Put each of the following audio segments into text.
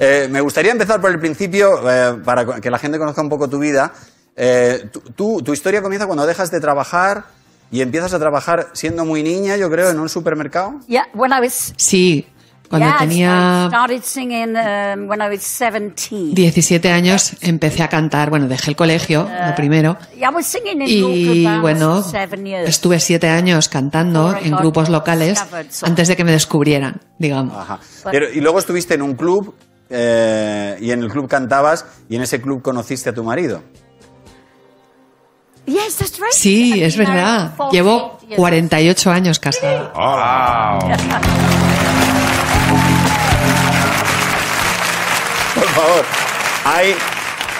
Eh, me gustaría empezar por el principio, eh, para que la gente conozca un poco tu vida. Eh, tu historia comienza cuando dejas de trabajar y empiezas a trabajar siendo muy niña, yo creo, en un supermercado. Yeah, when I was Sí, cuando tenía started singing um, when I was 17. 17 años empecé a cantar. Bueno, dejé el colegio, lo primero. Yeah, I was singing in Y bueno, for seven years. estuve siete años cantando en grupos locales antes de que me descubrieran, digamos. Ajá. Pero- y luego estuviste en un club eh, y en el club cantabas y en ese club conociste a tu marido. Yes, that's right. Sí, es verdad. Llevo 48 years. 48 años casada. Por favor. Hay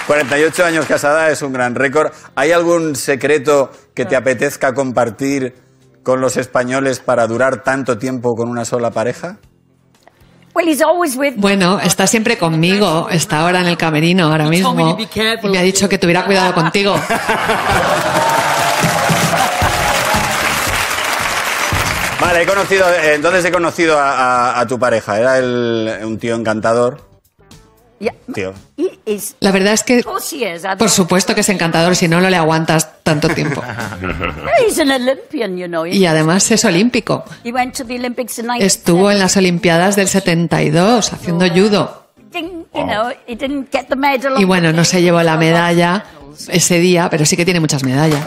48 años casada, es un gran récord. ¿Hay algún secreto que te apetezca compartir con los españoles para durar tanto tiempo con una sola pareja? Well, he's always with me. Bueno, está siempre conmigo, está ahora en el camerino ahora mismo y me ha dicho que tuviera cuidado contigo. Vale, he conocido, entonces he conocido a, a- a tu pareja. Era el- un tío encantador. Tío. La verdad es que. I por don't- supuesto que es encantador, si no, no le aguantas tanto tiempo. He's an Olympian, you know. Y además es olímpico. He went to the Olympics in Estuvo en 1970. las Olimpiadas del 72 haciendo judo. Didn't, you know, he didn't get the medal. Y bueno, no se llevó la medalla ese día, pero sí que tiene muchas medallas.